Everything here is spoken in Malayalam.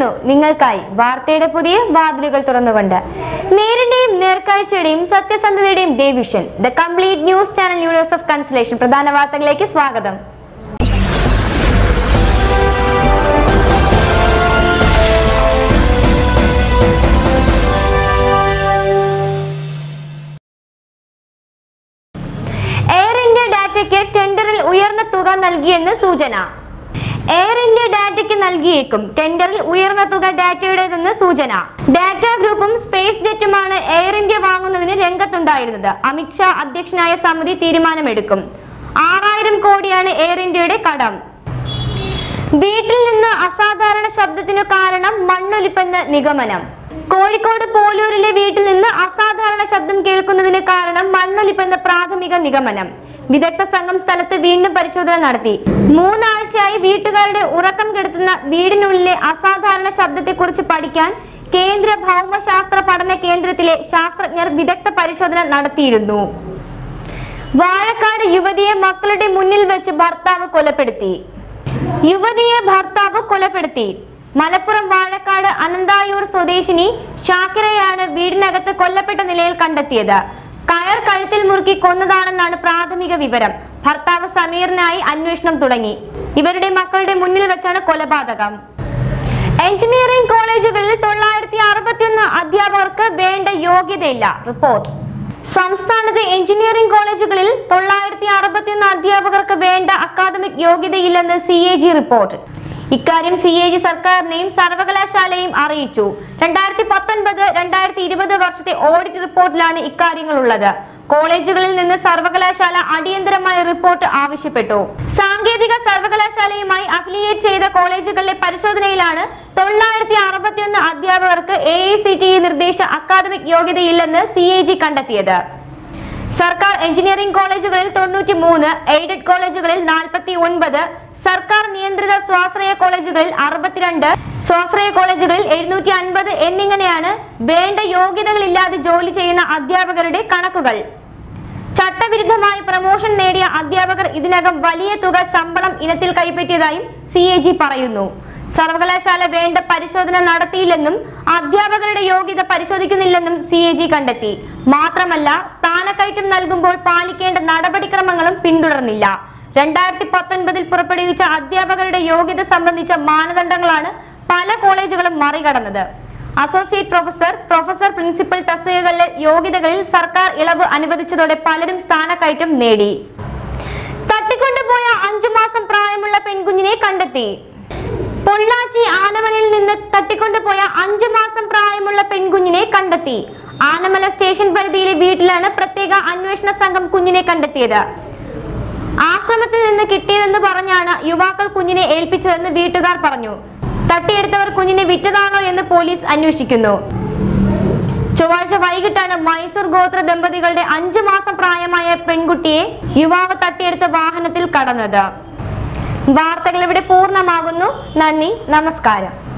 എത്തുന്നു നിങ്ങൾക്കായി വാർത്തയുടെ പുതിയ വാതിലുകൾ തുറന്നുകൊണ്ട്. നേരിന്റെയും നേർക്കാഴ്ചയുടെയും സത്യസന്ധതയുടെയും ദേവിഷൻ the complete news channel universe of consolation. പ്രധാന വാർത്തകളിലേക്ക് സ്വാഗതം. എയർ ടെൻഡറിൽ ഉയർന്ന തുക നൽകിയെന്ന് സൂചന. എയർ ഇന്ത്യ ഡാറ്റയ്ക്ക് നൽകിയേക്കും. ടെൻഡറിൽ ഉയർന്ന തുക ഡാറ്റയുടേതെന്ന് സൂചന. ഡാറ്റ ഗ്രൂപ്പും സ്പേസ് ജെറ്റുമാണ് എയർ ഇന്ത്യ വാങ്ങുന്നതിന് രംഗത്തുണ്ടായിരുന്നത്. അമിത്ഷാ അധ്യക്ഷനായ സമിതി തീരുമാനമെടുക്കും. ആറായിരം കോടിയാണ് എയർ ഇന്ത്യയുടെ കടം. വീട്ടിൽ നിന്ന് അസാധാരണ ശബ്ദത്തിനു കാരണം മണ്ണൊലിപ്പെന്ന് നിഗമനം. കോഴിക്കോട് പോലൂരിലെ വീട്ടിൽ നിന്ന് അസാധാരണ ശബ്ദം കേൾക്കുന്നതിന് കാരണം മണ്ണൊലിപ്പെന്ന പ്രാഥമിക നിഗമനം. വിദഗ്ധ സംഘം സ്ഥലത്ത് വീണ്ടും പരിശോധന നടത്തി. മൂന്നാഴ്ചയായി വീട്ടുകാരുടെ ഉറക്കം കെടുത്തുന്ന വീടിനുള്ളിലെ അസാധാരണ ശബ്ദത്തെക്കുറിച്ച് പഠിക്കാൻ കേന്ദ്ര ഭൗമശാസ്ത്ര പഠന കേന്ദ്രത്തിലെ ശാസ്ത്രജ്ഞർ വിദഗ്ധ പരിശോധന നടത്തിയിരുന്നു. വാഴക്കാട് യുവതിയെ മക്കളുടെ മുന്നിൽ വെച്ച് ഭർത്താവ് കൊലപ്പെടുത്തി. യുവതിയെ ഭർത്താവ് കൊലപ്പെടുത്തി. മലപ്പുറം വാഴക്കാട് അനന്തായൂർ സ്വദേശിനി ഷാക്കിറയാണ് വീടിനകത്ത് കൊല്ലപ്പെട്ട നിലയിൽ കണ്ടെത്തിയത്. കയർ കഴുത്തിൽ മുറുക്കി കൊന്നതാണെന്നാണ് പ്രാഥമിക വിവരം. ഭർത്താവ് സമീറിനായി അന്വേഷണം തുടങ്ങി. ഇവരുടെ മക്കളുടെ മുന്നിൽ വെച്ചാണ് കൊലപാതകം. എഞ്ചിനീയറിംഗ് കോളേജുകളിൽ തൊള്ളായിരത്തി അറുപത്തിയൊന്ന് അധ്യാപകർക്ക് വേണ്ട യോഗ്യതയില്ല. റിപ്പോർട്ട്. സംസ്ഥാനത്ത് എഞ്ചിനീയറിംഗ് കോളേജുകളിൽ തൊള്ളായിരത്തി അറുപത്തിയൊന്ന് അധ്യാപകർക്ക് വേണ്ട അക്കാദമിക് യോഗ്യതയില്ലെന്ന് സി റിപ്പോർട്ട്. ഇക്കാര്യം സി എ ജി സർക്കാരിനെയും സർവകലാശാലയും അറിയിച്ചു. രണ്ടായിരത്തി പത്തൊൻപത് രണ്ടായിരത്തി ഇരുപത് വർഷത്തെ ഓഡിറ്റ് റിപ്പോർട്ടിലാണ് ഇക്കാര്യങ്ങൾ ഉള്ളത് കോളേജുകളിൽ നിന്ന് സർവകലാശാല അടിയന്തരമായ റിപ്പോർട്ട് ആവശ്യപ്പെട്ടു. സാങ്കേതിക സർവകലാശാലയുമായി അഫിലിയേറ്റ് ചെയ്ത കോളേജുകളിലെ പരിശോധനയിലാണ് തൊള്ളായിരത്തി അറുപത്തിയൊന്ന് അധ്യാപകർക്ക് എ ഐ സി ടി നിർദ്ദേശ അക്കാദമിക് യോഗ്യതയില്ലെന്ന് സി എ ജി കണ്ടെത്തിയത്. സർക്കാർ എഞ്ചിനീയറിംഗ് കോളേജുകളിൽ തൊണ്ണൂറ്റി മൂന്ന് എയ്ഡഡ് കോളേജുകളിൽ നാൽപ്പത്തി ഒൻപത് സർക്കാർ നിയന്ത്രിത സ്വാശ്രയ കോളേജുകളിൽ അറുപത്തിരണ്ട് സ്വാശ്രയ കോളേജുകളിൽ എഴുന്നൂറ്റി അൻപത് എന്നിങ്ങനെയാണ് വേണ്ട യോഗ്യതകളില്ലാതെ ജോലി ചെയ്യുന്ന അധ്യാപകരുടെ കണക്കുകൾ. ചട്ടവിരുദ്ധമായി പ്രമോഷൻ നേടിയ അധ്യാപകർ ഇതിനകം വലിയ തുക ശമ്പളം ഇനത്തിൽ കൈപ്പറ്റിയതായും സി എ ജി പറയുന്നു. സർവകലാശാല വേണ്ട പരിശോധന നടത്തിയില്ലെന്നും അധ്യാപകരുടെ യോഗ്യത പരിശോധിക്കുന്നില്ലെന്നും സി എ ജി കണ്ടെത്തി. മാത്രമല്ല സ്ഥാനക്കയറ്റം നൽകുമ്പോൾ പാലിക്കേണ്ട നടപടിക്രമങ്ങളും പിന്തുടർന്നില്ല. രണ്ടായിരത്തി പത്തൊൻപതിൽ പുറപ്പെടുവിച്ച അധ്യാപകരുടെ യോഗ്യത സംബന്ധിച്ച മാനദണ്ഡങ്ങളാണ് പല കോളേജുകളും മറികടന്നത്. അസോസിയേറ്റ് പ്രൊഫസർ പ്രൊഫസർ പ്രിൻസിപ്പൽ തസ്തികകളിലെ യോഗ്യതകളിൽ സർക്കാർ ഇളവ് അനുവദിച്ചതോടെ പലരും സ്ഥാനക്കയറ്റം നേടി. തട്ടിക്കൊണ്ടുപോയ അഞ്ചു മാസം പ്രായമുള്ള പെൺകുഞ്ഞിനെ കണ്ടെത്തി. പൊള്ളാച്ചി ആനമലയിൽ നിന്ന് തട്ടിക്കൊണ്ടുപോയ അഞ്ചു മാസം പ്രായമുള്ള പെൺകുഞ്ഞിനെ കണ്ടെത്തി. ആനമല സ്റ്റേഷൻ പരിധിയിലെ വീട്ടിലാണ് പ്രത്യേക അന്വേഷണ സംഘം കുഞ്ഞിനെ കണ്ടെത്തിയത്. ആശ്രമത്തിൽ നിന്ന് കിട്ടിയതെന്ന് പറഞ്ഞാണ് യുവാക്കൾ കുഞ്ഞിനെ ഏൽപ്പിച്ചതെന്ന് വീട്ടുകാർ പറഞ്ഞു. തട്ടിയെടുത്തവർ കുഞ്ഞിനെ വിറ്റതാണോ എന്ന് പോലീസ് അന്വേഷിക്കുന്നു. ചൊവ്വാഴ്ച വൈകിട്ടാണ് മൈസൂർ ഗോത്ര ദമ്പതികളുടെ അഞ്ചു മാസം പ്രായമായ പെൺകുട്ടിയെ യുവാവ് തട്ടിയെടുത്ത വാഹനത്തിൽ കടന്നത്. വാർത്തകൾ ഇവിടെ പൂർണമാകുന്നു. നന്ദി. നമസ്കാരം.